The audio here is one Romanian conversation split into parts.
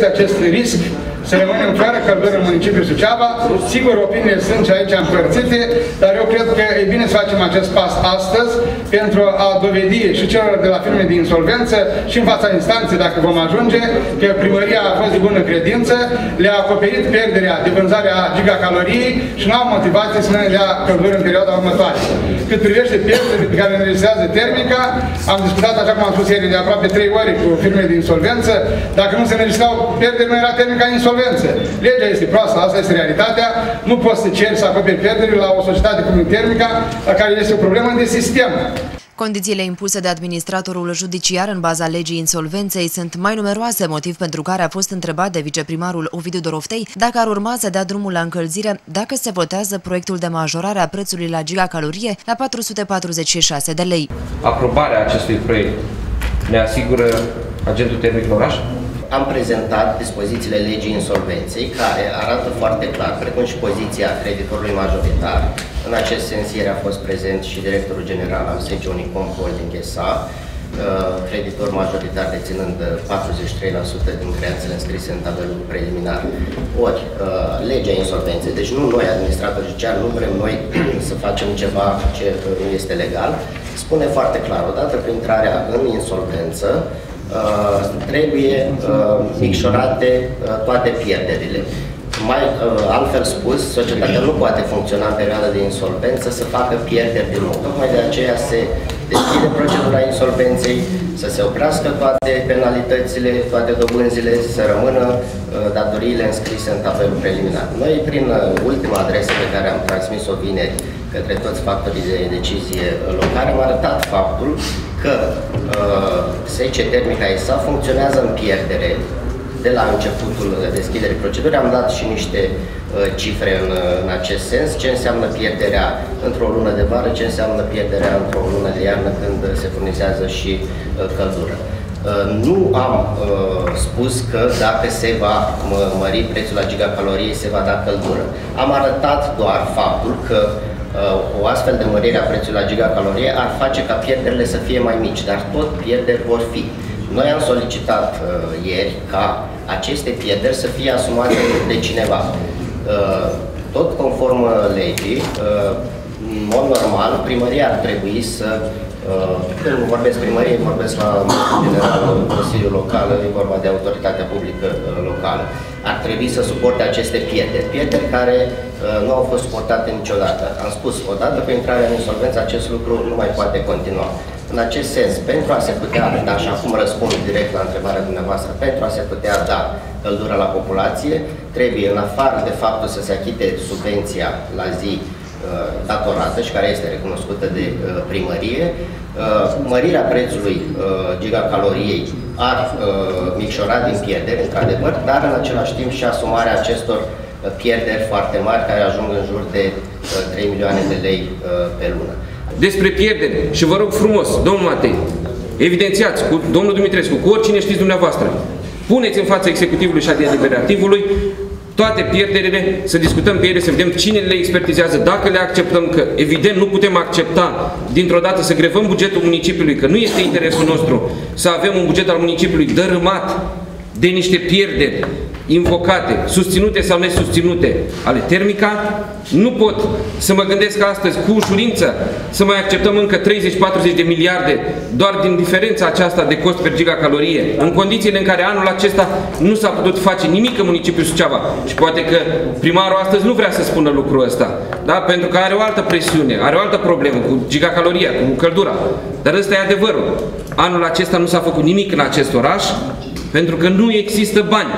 este acest risc să rămânem fără căldură în municipiul Suceava. Sigur, opiniile sunt și aici împărțite, dar eu cred că e bine să facem acest pas astăzi pentru a dovedi și celor de la firme de insolvență și în fața instanței, dacă vom ajunge, că primăria a fost de bună credință, le-a acoperit pierderea de vânzare a gigacaloriei și nu au motivație să ne dea căldură în perioada următoare. Cât privește pierderile pe care ne realizează termica, am discutat, așa cum am spus ieri, de aproape 3 ore cu firme de insolvență. Dacă nu se înregistrau pierderi, nu era termica insolvență. Legea este proastă, asta este realitatea. Nu poți să ceri să acoperi pierderile la o societate cum termica, la care este o problemă de sistem. Condițiile impuse de administratorul judiciar în baza legii insolvenței sunt mai numeroase, motiv pentru care a fost întrebat de viceprimarul Ovidiu Doroftei dacă ar urma să dea drumul la încălzire dacă se votează proiectul de majorare a prețului la gigacalorie la 446 de lei. Aprobarea acestui proiect ne asigură agentul termic în oraș? Am prezentat dispozițiile legii insolvenței care arată foarte clar, precum și poziția creditorului majoritar. În acest sens, ieri a fost prezent și directorul general al SG Unicom Holding SA, uh, creditor majoritar deținând 43% din creanțele înscrise în tabelul preliminar. Ori, uh, legea insolvenței, deci nu noi, administratori judiciari, nu vrem noi să facem ceva ce nu este legal, spune foarte clar, odată cu intrarea în insolvență, uh, trebuie micșorate toate pierderile. Mai uh, altfel spus, societatea nu poate funcționa în perioada de insolvență să facă pierderi din nou. Tocmai de aceea se deschide procedura insolvenței, să se oprească toate penalitățile, toate dobânzile, să rămână uh, datoriile înscrise în tabelul preliminar. Noi, prin uh, ultima adresă pe care am transmis-o vineri către toți factorii de decizie locale, am arătat faptul că uh, SECE Termica ESA funcționează în pierdere de la începutul deschiderii procedurii. Am dat și niște uh, cifre în, în acest sens, ce înseamnă pierderea într-o lună de vară, ce înseamnă pierderea într-o lună de iarnă când se furnizează și uh, căldură. Uh, nu am uh, spus că dacă se va mări prețul la gigacalorie, se va da căldură. Am arătat doar faptul că uh, o astfel de mărire a prețului la gigacalorie ar face ca pierderile să fie mai mici, dar tot pierderi vor fi. Noi am solicitat uh, ieri ca aceste pierderi să fie asumate de cineva. Uh, tot conform legii, uh, în mod normal, primăria ar trebui să uh, când vorbesc primărie, vorbesc la general Consiliul Local, e vorba de autoritatea publică uh, locală. Ar trebui să suporte aceste pierderi, pierderi care uh, nu au fost suportate niciodată. Am spus, odată cu intrarea în insolvență, acest lucru nu mai poate continua. În acest sens, pentru a se putea da, și acum răspund direct la întrebarea dumneavoastră, pentru a se putea da căldură la populație, trebuie, în afară de faptul să se achite subvenția la zi uh, datorată și care este recunoscută de uh, primărie, uh, mărirea prețului gigacaloriei ar micșora din pierderi, într-adevăr, dar în același timp și asumarea acestor pierderi foarte mari care ajung în jur de 3 milioane de lei pe lună. Despre pierdere și vă rog frumos, domnul Matei, evidențiați cu domnul Dumitrescu, cu oricine știți dumneavoastră, puneți în fața executivului și a deliberativului toate pierderile, să discutăm pe ele, să vedem cine le expertizează, dacă le acceptăm, că evident nu putem accepta dintr-o dată să grevăm bugetul municipiului, că nu este interesul nostru să avem un buget al municipiului dărâmat de niște pierderi invocate, susținute sau nesusținute ale termica, nu pot să mă gândesc astăzi cu ușurință să mai acceptăm încă 30-40 de miliarde doar din diferența aceasta de cost per gigacalorie, în condițiile în care anul acesta nu s-a putut face nimic în municipiul Suceava. Și poate că primarul astăzi nu vrea să spună lucrul ăsta, da? pentru că are o altă presiune, are o altă problemă cu gigacaloria, cu căldura. Dar ăsta e adevărul. Anul acesta nu s-a făcut nimic în acest oraș, pentru că nu există bani.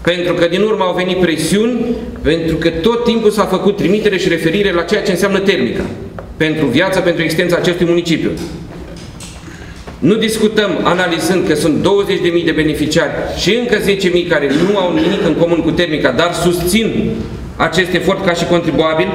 Pentru că din urmă au venit presiuni, pentru că tot timpul s-a făcut trimitere și referire la ceea ce înseamnă termica. Pentru viața, pentru existența acestui municipiu. Nu discutăm analizând că sunt 20.000 de beneficiari și încă 10.000 care nu au nimic în comun cu termica, dar susțin acest efort ca și contribuabil,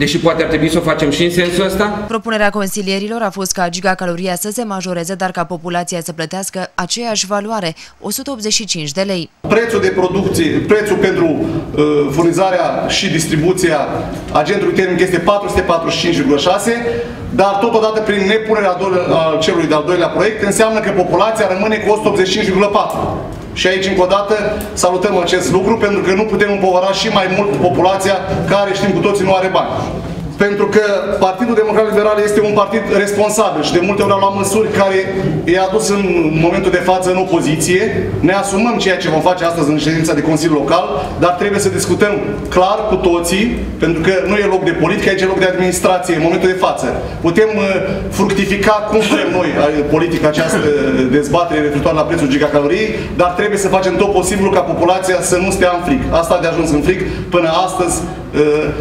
Deși poate ar trebui să o facem și în sensul ăsta. Propunerea consilierilor a fost ca gigacaloria să se majoreze, dar ca populația să plătească aceeași valoare, 185 de lei. Prețul de producție, prețul pentru uh, furnizarea și distribuția agentului termic este 445,6, dar totodată prin nepunerea celui de-al doilea proiect înseamnă că populația rămâne cu 185,4. Și aici, încă o dată, salutăm acest lucru, pentru că nu putem împovăra și mai mult populația care, știm cu toții, nu are bani pentru că Partidul Democrat Liberal este un partid responsabil și de multe ori a luat măsuri care i-a adus în momentul de față în opoziție. Ne asumăm ceea ce vom face astăzi în ședința de Consiliu Local, dar trebuie să discutăm clar cu toții, pentru că nu e loc de politică, aici e loc de administrație în momentul de față. Putem uh, fructifica cum vrem noi politica această dezbatere referitoare la prețul gigacaloriei, dar trebuie să facem tot posibilul ca populația să nu stea în fric. Asta de ajuns în fric până astăzi uh,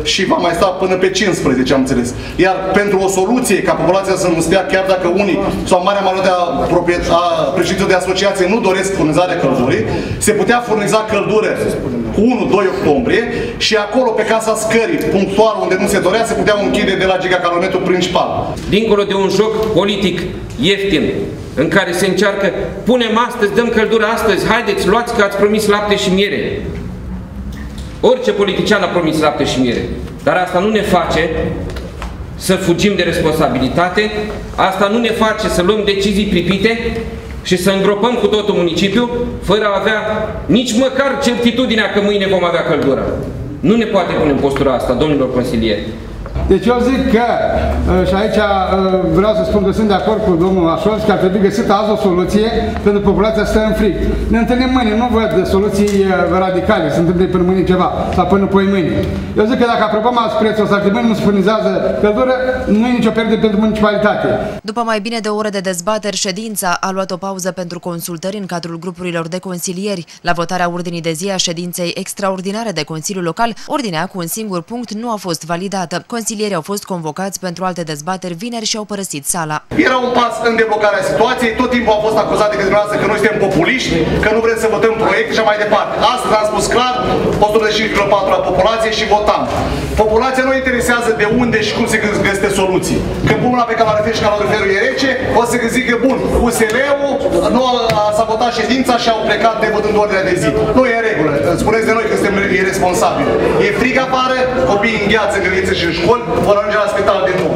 și va mai sta până pe 15 12, am înțeles. Iar pentru o soluție ca populația să nu stea, chiar dacă unii sau marea majoritate a, a președinților de asociație nu doresc furnizarea căldurii, se putea furniza căldură cu 1-2 octombrie și acolo pe casa scării, punctual unde nu se dorea, se putea închide de la gigacalometru principal. Dincolo de un joc politic ieftin, în care se încearcă, punem astăzi, dăm căldură astăzi, haideți, luați că ați promis lapte și miere. Orice politician a promis lapte și miere. Dar asta nu ne face să fugim de responsabilitate, asta nu ne face să luăm decizii pripite și să îngropăm cu totul municipiul fără a avea nici măcar certitudinea că mâine vom avea căldură. Nu ne poate pune în postura asta, domnilor consilieri. Deci eu zic că, uh, și aici uh, vreau să spun că sunt de acord cu domnul Așolț, că ar trebui găsită azi o soluție pentru populația să stă în fric. Ne întâlnim mâine, nu văd soluții uh, radicale, să întâmple până mâine ceva, sau până poi mâine. Eu zic că dacă aprobăm azi prețul ăsta, de mâine nu se furnizează căldură, nu e nicio pierdere pentru municipalitate. După mai bine de o oră de dezbateri, ședința a luat o pauză pentru consultări în cadrul grupurilor de consilieri. La votarea ordinii de zi a ședinței extraordinare de Consiliul Local, ordinea cu un singur punct nu a fost validată. Consiliul Consilieri au fost convocați pentru alte dezbateri vineri și au părăsit sala. Era un pas în deblocarea situației, tot timpul au fost acuzat de către dumneavoastră că noi suntem populiști, că nu vrem să votăm proiect și așa mai departe. Astăzi am spus clar, 185,4 la populație și votam. Populația nu interesează de unde și cum se găsește soluții. Când pun pe calorifer și caloriferul e rece, o să zică, bun, USL-ul nu a sabotat ședința și au plecat de votând ordinea de zi. Nu e în regulă. Spuneți de noi că suntem irresponsabili. E frig afară, copiii îngheață în grădinițe și în școli, vor ajunge la spital din nou.